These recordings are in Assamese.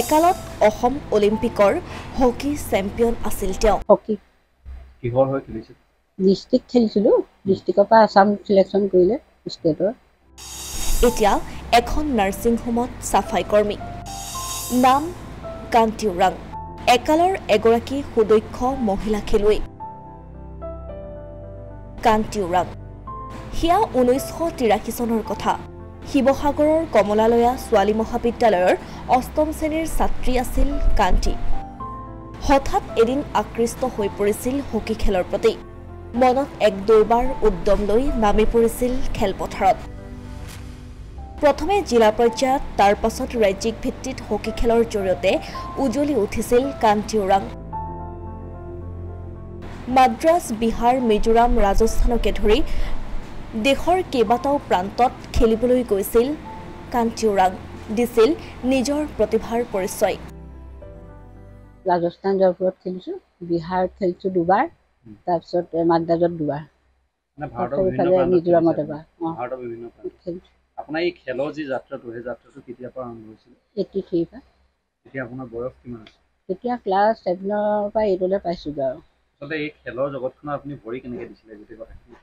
একালত অসম অলিম্পিকৰ হকী চেম্পিয়ন আছিল তেওঁ। হকী। কিহৰ হৈ খেলিছিল? ডিষ্ট্ৰিক্ট খেলিছিলোঁ ডিষ্ট্ৰিক্টৰ পৰা আছাম চিলেকশ্যন কৰিলে ষ্টেটৰ এতিয়া এখন নাৰ্ছিং হোমত চাফাই কৰ্মী। নাম কান্তি ওৰাং একালৰ এগৰাকী সুদক্ষ মহিলা খেলুৱৈ। কান্তি ওৰাং সেয়া ঊনৈছশ তিৰাশী চনৰ কথা। শিৱসাগৰৰ কমলালয়া ছোৱালী মহাবিদ্যালয়ৰ অষ্টম শ্ৰেণীৰ ছাত্ৰী আছিল কান্তি। হঠাৎ এদিন আকৃষ্ট হৈ পৰিছিল হকী খেলৰ প্ৰতি। মনত এক দুৰ্বাৰ উদ্যম লৈ নামি পৰিছিল খেলপথাৰত। প্ৰথমে জিলা পৰ্যায়ত তাৰ পাছত ৰাজ্যিক ভিত্তিত হকী খেলৰ জৰিয়তে উজ্বলি উঠিছিল কান্তি ওৰাং। মাদ্ৰাজ বিহাৰ মিজোৰাম ৰাজস্থানকে ধৰি দেশৰ কেইবাটাও প্ৰান্তত খেলিবলৈ গৈছিল। কান্তি ওৰাং দিছিল নিজৰ প্ৰতিভাৰ পৰিচয়। ৰাজস্থান জয়পুৰত খেলিছোঁ বিহাৰত খেলিছোঁ দুবাৰ তাৰপিছত মাদ্ৰাজত দুবাৰ। মিজোৰামত খেলিছে। এবাৰ অঁ। ভাৰতৰ বিভিন্ন প্ৰান্তত। খেলিছোঁ। আপোনাৰ এই খেলৰ যি যাত্ৰাটো সেই যাত্ৰাটো কেতিয়াৰ পৰা আৰম্ভ হৈছিল? এইটি থ্ৰীৰ পৰা এতিয়া আপোনাৰ বয়স কিমান আছে? তেতিয়া ক্লাছ ছেভেনৰ পৰা এইটলৈ পাইছোঁগৈ আৰু। আচলতে এই খেলৰ জগতখনত আপুনি ভৰি কেনেকৈ দিছিলে গোটেই কথাখিনি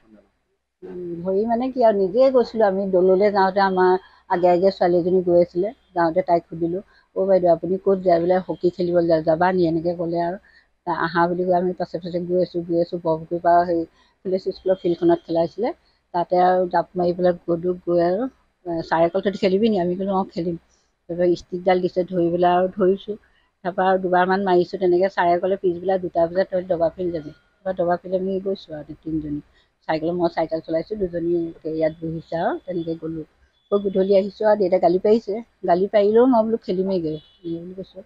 ভৰি মানে কি আৰু নিজেই গৈছিলোঁ। আমি দললৈ যাওঁতে আমাৰ আগে আগে ছোৱালী এজনী গৈ আছিলে। যাওঁতে তাইক সুধিলোঁ অ' বাইদেউ আপুনি ক'ত যায় বোলে? হকী খেলিবলৈ যায় যাবা নি? এনেকৈ ক'লে আৰু তা আহা বুলি কৈ আমি পাছে পাছে গৈ আছোঁ গৈ আছোঁ। বৰপুখুৰীৰ পৰা সেই পুলিচ স্কুলৰ ফিল্ডখনত খেলাইছিলে। তাতে আৰু জাপ মাৰি পেলাই গ'লোঁ গৈ আৰু এ, ছাৰে ক'লে তহঁতি খেলিবি নি? আমি ক'লোঁ অঁ খেলিম। তাৰপৰা ষ্টিকডাল দিছে ধৰি পেলাই আৰু ধৰিছোঁ। তাৰপৰা আৰু দুবাৰমান মাৰিছোঁ। তেনেকৈ ছাৰে ক'লে পিছবেলা দুটা বজাত তহঁতি দবা ফিল্ড যাবি। তাৰপৰা দবা ফিল্ড আমি গৈছোঁ আৰু তিনিজনী। চাইকেলত মই চাইকেল চলাইছোঁ দুজনী ইয়াত বহিছে আৰু তেনেকৈ গ'লোঁ। গৈ গধূলি আহিছোঁ আৰু দেউতাই গালি পাৰিছে। গালি পাৰিলেও মই বোলো খেলিমেইগৈ এনেকৈ বুলি কৈছোঁ।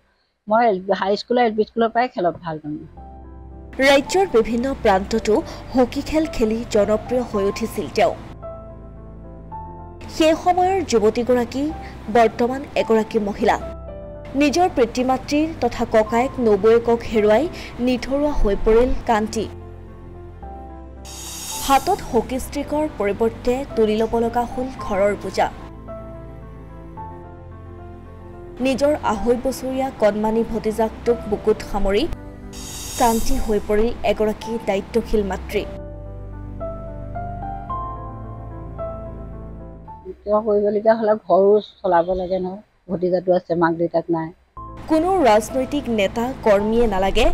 মই এল- হাইস্কুলৰ এল পি স্কুলৰ পৰাই খেলত ভাল তাৰমানে ৰাজ্যৰ বিভিন্ন প্ৰান্ততো হকী খেল খেলি জনপ্ৰিয় হৈ উঠিছিল তেওঁ। সেই সময়ৰ যুৱতীগৰাকী বৰ্তমান এগৰাকী মহিলা। নিজৰ পিতৃ মাতৃৰ তথা ককায়েক নবৌয়েকক হেৰুৱাই নিথৰুৱা হৈ পৰিল কান্তি হাতত হকী ষ্টিকৰ পৰিৱৰ্তে তুলি ল'ব লগা হ'ল ঘৰৰ পূজা। নিজৰ আঢ়ৈ বছৰীয়া কণমানি ভতিজাকটোক বুকুত সামৰি কান্তি হৈ পৰিল এগৰাকী দায়িত্বশীল মাতৃ। কৰিবলগীয়া হ'লে ঘৰো চলাব লাগে নহয়। ভতিজাটো আছে মাক দেউতাক নাই। কোনো ৰাজনৈতিক নেতা কৰ্মীয়ে নালাগে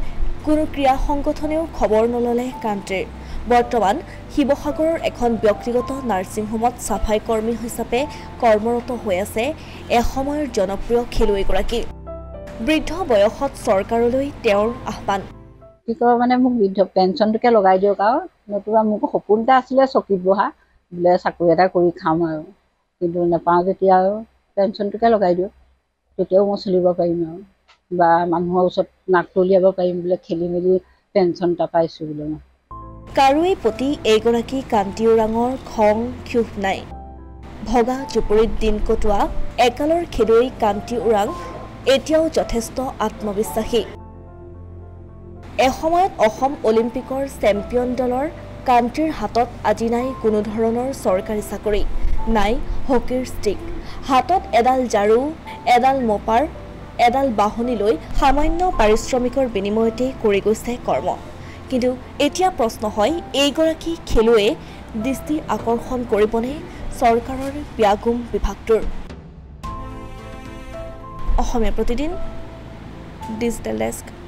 কোনো ক্ৰীড়া সংগঠনেও খবৰ নল'লে কান্তিৰ বৰ্তমান শিৱসাগৰৰ এখন ব্যক্তিগত নাৰ্ছিং হোমত চাফাই কৰ্মী হিচাপে কৰ্মৰত হৈ আছে এসময়ৰ জনপ্ৰিয় খেলুৱৈগৰাকী। বৃদ্ধ বয়সত চৰকাৰলৈ তেওঁৰ আহ্বান। কি কয় মানে মোক বৃদ্ধ পেঞ্চনটোকে লগাই দিয়ক আৰু। নতুবা মোক সপোন এটা আছিলে চকীত বহা বোলে চাকৰি এটা কৰি খাম আৰু। কিন্তু নাপাওঁ যেতিয়া আৰু পেঞ্চনটোকে লগাই দিয়ক। তেতিয়াও মই চলিব পাৰিম আৰু। বা মানুহৰ ওচৰত নাকটো উলিয়াব পাৰিম বোলে খেলি মেলি পেঞ্চন এটা পাইছোঁ বোলে মই। কাৰোৱেই প্ৰতি এইগৰাকী কান্তি ওৰাঙৰ খং ক্ষোভ নাই। ভগা জুপুৰিত দিন কটোৱা একালৰ খেলুৱৈ কান্তি ওৰাং এতিয়াও যথেষ্ট আত্মবিশ্বাসী। এসময়ত অসম অলিম্পিকৰ চেম্পিয়ন দলৰ কান্তিৰ হাতত আজি নাই কোনো ধৰণৰ চৰকাৰী চাকৰি নাই হকীৰ ষ্টিক হাতত এডাল ঝাৰু এডাল মপাৰ এডাল বাঢ়নি লৈ সামান্য পাৰিশ্ৰমিকৰ বিনিময়তে কৰি গৈছে কৰ্ম। কিন্তু এতিয়া প্ৰশ্ন হয় এইগৰাকী খেলুৱৈয়ে দৃষ্টি আকৰ্ষণ কৰিবনে চৰকাৰৰ ব্যাগুম বিভাগটোৰ? Asomiya Pratidin digital desk.